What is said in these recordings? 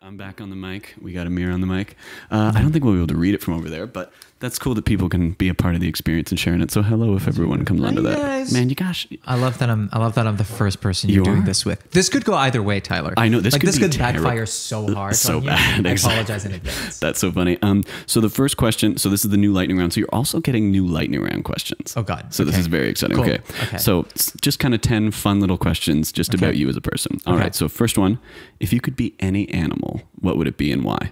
I'm back on the mic. We got Amir on the mic. Uh, I don't think we'll be able to read it from over there, but that's cool that people can be a part of the experience and sharing it. So hello if everyone comes onto that. guys. Man, you gosh, I love that I'm I love that I'm the first person You you're doing are. this with. This could go either way, Tyler. I know, this like could this be could terrible. backfire so hard. So on you. bad, I apologize in advance. that's so funny. Um, so the first question. So this is the new lightning round. So you're also getting new lightning round questions. Oh, God. So this is very exciting. Cool. Okay. Okay. So just kind of ten fun little questions just about you as a person. All right. Okay. So first one, if you could be any animal, what would it be and why?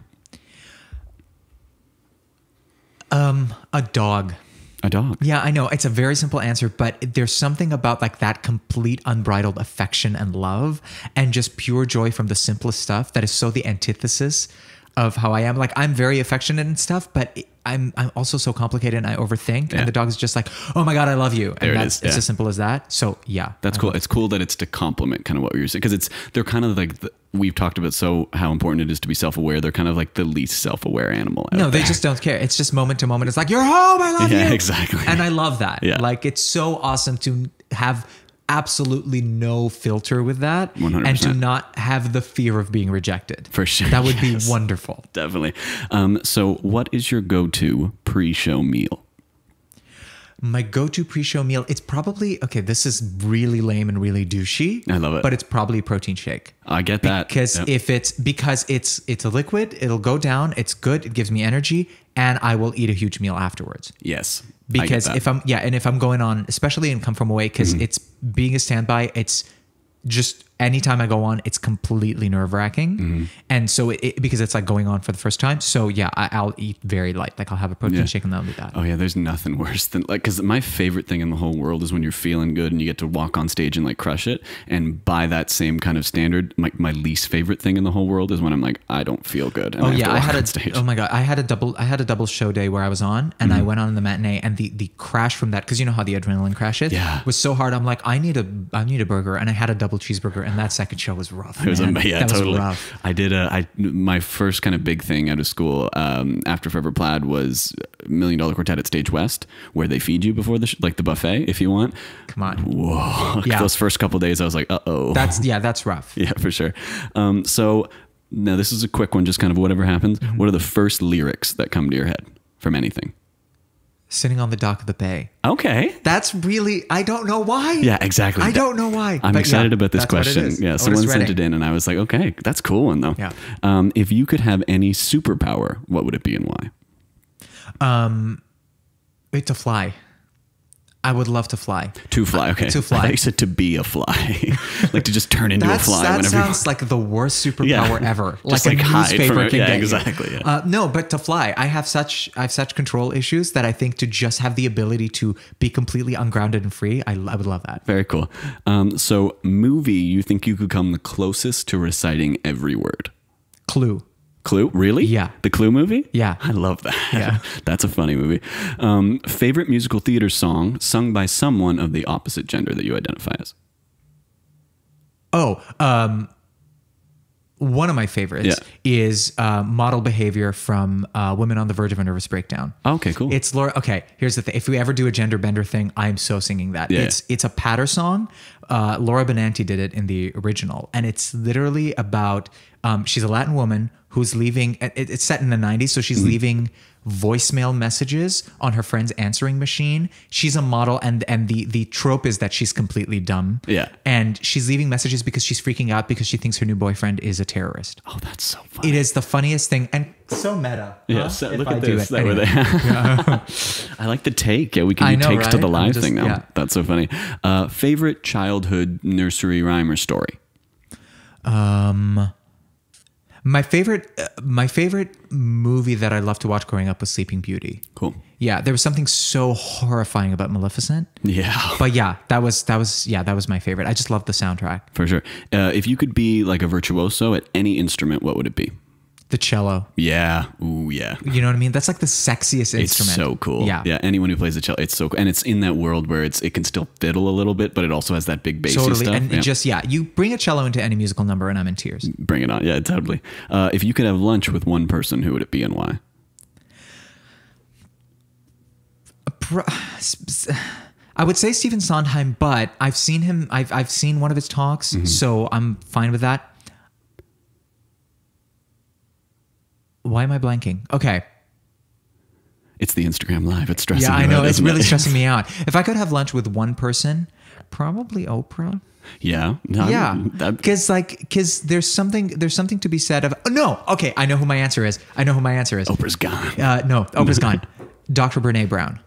Um, a dog. A dog. Yeah, I know. It's a very simple answer, but there's something about like that complete unbridled affection and love and just pure joy from the simplest stuff that is so the antithesis of how I am. Like I'm very affectionate and stuff, but it- I'm I'm also so complicated and I overthink. Yeah. And the dog's just like, oh my god, I love you. And There it that's it's yeah. as simple as that. So yeah, That's I cool. It's cool that it's to complement kind of what we were saying because it's they're kind of like the, we've talked about so how important it is to be self aware. They're kind of like the least self aware animal. No, they there. just don't care. It's just moment to moment. It's like you're home. I love Yeah, you. exactly. And I love that. Yeah. Like it's so awesome to have absolutely no filter with that, and to not have the fear of being rejected. For sure, that would yes. be wonderful. definitely. Um, so, what is your go to pre show meal? My go-to pre-show meal. It's probably okay. This is really lame and really douchey. I love it. but it's probably a protein shake. I get that because Yep. if it's because it's it's a liquid, it'll go down. It's good. It gives me energy, and I will eat a huge meal afterwards. yes, because. If I'm yeah, and if I'm going on, especially in come from away, because it's being a standby, it's just anytime I go on, it's completely nerve wracking, Mm-hmm. and so it, it- because it's like going on for the first time. So yeah, I, I'll eat very light. Like I'll have a protein Yeah. shake and that'll be that. Oh yeah, there's nothing worse than like because my favorite thing in the whole world is when you're feeling good and you get to walk on stage and like crush it. And by that same kind of standard, my, my least favorite thing in the whole world is when I'm like I don't feel good. And Oh I yeah, I had a stage. oh my god, I had a double I had a double show day where I was on and Mm-hmm. I went on in the matinee and the the crash from that because you know how the adrenaline crashes Yeah. was so hard. I'm like I need a I need a burger and I had a double cheeseburger and that second show was rough. It was man. Yeah, that totally. was. I did a I my first kind of big thing out of school um, after Forever Plaid was Million Dollar Quartet at Stage West, where they feed you before the sh- like the buffet if you want. Come on. Whoa! Yeah. Those first couple days, I was like, uh oh. That's yeah, that's rough. yeah, for sure. Um, so now this is a quick one, just kind of whatever happens. Mm-hmm. What are the first lyrics that come to your head from anything? Sitting on the dock of the bay. Okay. That's really I don't know why. Yeah, exactly. I don't know why. I'm excited yeah, about this that's what it question. Yeah, Otis someone sent it in, and I was like, okay, that's a cool one though. Yeah. Um, if you could have any superpower, what would it be and why? Wait to fly. I would love to fly. To fly. Okay. To fly. I said to be a fly, like to just turn into a fly that whenever. sounds like the worst superpower Yeah. ever. Just, like, like, a newspaper can Yeah, get exactly, yeah. Uh, no, but to fly, I have such I have such control issues that I think to just have the ability to be completely ungrounded and free, I, I would love that. Very cool. Um, so, movie you think you could come the closest to reciting every word? Clue. Clue? Really? Yeah. The Clue movie? Yeah. I love that. Yeah. That's a funny movie. Um, favorite musical theater song sung by someone of the opposite gender that you identify as? Oh, um, one of my favorites Yeah. is uh, model behavior from uh, Women on the Verge of a Nervous Breakdown. Okay, cool. It's Laura. Okay, here's the thing. If we ever do a gender bender thing, I'm so singing that. Yeah. It's it's a patter song. Uh, Laura Benanti did it in the original, and it's literally about um, she's a Latin woman who's leaving. it- It's set in the 90s, so Mm-hmm. she's leaving voicemail messages on her friend's answering machine. She's a model, and and the the trope is that she's completely dumb. Yeah. and she's leaving messages because she's freaking out because she thinks her new boyfriend is a terrorist. oh, that's so funny. It is the funniest thing and so meta. Yeah, huh? so look I at do this. That Anyway. I like the take. Yeah, we can I do know, takes to the live just- thing now. yeah. That's so funny. Uh, favorite childhood nursery rhyme or story? My favorite, uh, my favorite movie that I loved to watch growing up was Sleeping Beauty. Cool. Yeah, there was something so horrifying about Maleficent. Yeah. But yeah, that was that was yeah, that was my favorite. I just loved the soundtrack. For sure. Uh, if you could be like a virtuoso at any instrument, what would it be? The cello. Yeah. Ooh, yeah. You know what I mean? That's like the sexiest It's instrument. so cool. Yeah. Yeah. Anyone who plays the cello, it's so cool. And it's in that world where it's it can still fiddle a little bit, but it also has that big bassy Totally. stuff. And Yeah. just yeah, you bring a cello into any musical number and I'm in tears. Bring it on. Yeah, totally. Uh, if you could have lunch with one person, who would it be and why? I would say Stephen Sondheim, but I've seen him. I've I've seen one of his talks, Mm-hmm. so I'm fine with that. Why am I blanking? Okay. It's the Instagram live. It's stressing. Me out. Yeah, I know. out, It's really it? stressing me out. If I could have lunch with one person, probably Oprah. Yeah. No, Yeah, because like because there's something there's something to be said of oh, no okay I know who my answer is I know who my answer is Oprah's gone. uh, no Oprah's gone Dr. Brené Brown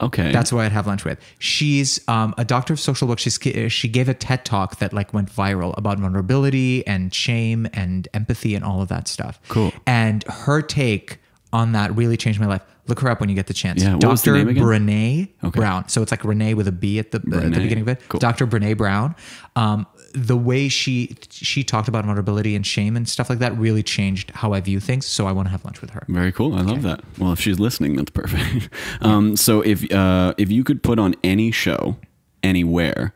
Okay. that's who I'd have lunch with she's um, a doctor of social work she's she gave a TED talk that like went viral about vulnerability and shame and empathy and all of that stuff Cool. and her take on that really changed my life look her up when you get the chance Yeah, Dr. Brené Okay. Brown so it's like Renee with a B at the, at the beginning of it Cool. Dr. Brené Brown, um, the way she she talked about vulnerability and shame and stuff like that really changed how I view things. So I want to have lunch with her. Very cool. I love that. Well, if she's listening, that's perfect. um, so if uh, if you could put on any show anywhere,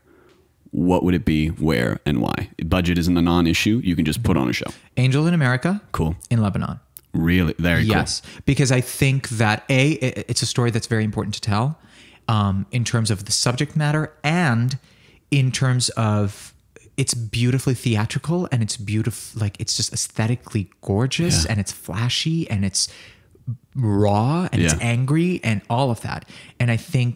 what would it be, where, and why? Budget isn't a non-issue. You can just put on a show. Angel in America, Cool. in Lebanon. Really, very Yes, because I think that a it's a story that's very important to tell, um, in terms of the subject matter and in terms of it's beautifully theatrical and it's beautiful like it's just aesthetically gorgeous Yeah. and it's flashy and it's raw and it's angry and all of that. And I think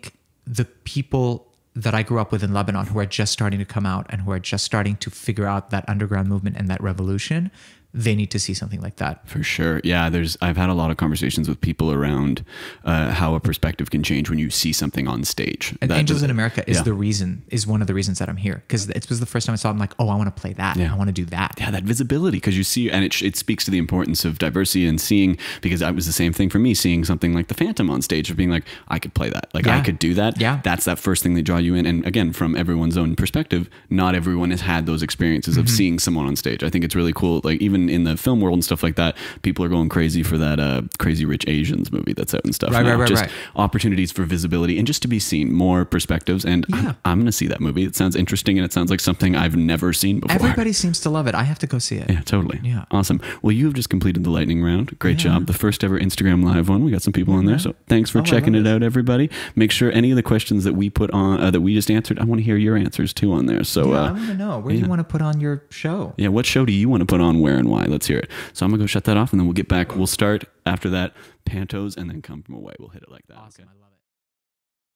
the people that I grew up with in Lebanon who are just starting to come out and who are just starting to figure out that underground movement and that revolution, they need to see something like that. For sure. Yeah, there's I've had a lot of conversations with people around uh, how a perspective can change when you see something on stage. And That- Angels in America is yeah. the reason, is one of the reasons that I'm here. Because it was the first time I saw it. I'm like, oh, I want to play that. Yeah. I want to do that. yeah, that visibility because you see, and it, it speaks to the importance of diversity and seeing. Because that was the same thing for me, seeing something like the Phantom on stage of being like, I could play that, like I could do that. Yeah. that's that first thing they draw you in. And again, from everyone's own perspective, not everyone has had those experiences Mm-hmm. of seeing someone on stage. I think it's really cool. Like even in the film world and stuff like that, people are going crazy for that uh, Crazy Rich Asians movie that's out and stuff. Right, now. right, right, Just right. opportunities for visibility and just to be seen, more perspectives. And Yeah. I'm, I'm going to see that movie. It sounds interesting and it sounds like something I've never seen before. Everybody seems to love it. I have to go see it. Yeah, totally. Yeah. Awesome. Well, you have just completed the lightning round. Great job. The first ever Instagram live one. We got some people on there. So thanks for Oh, checking it out, everybody. Make sure any of the questions that we put on, uh, that we just answered, I want to hear your answers too on there. So, Yeah, I uh, want to know. Where do you want to put on your show? yeah, what show do you want to put on, where, and why? Let's hear it. So I'm going to go shut that off and then we'll get back. We'll start after that, Pantos, and then come from away. We'll hit it like that. Awesome. I love it.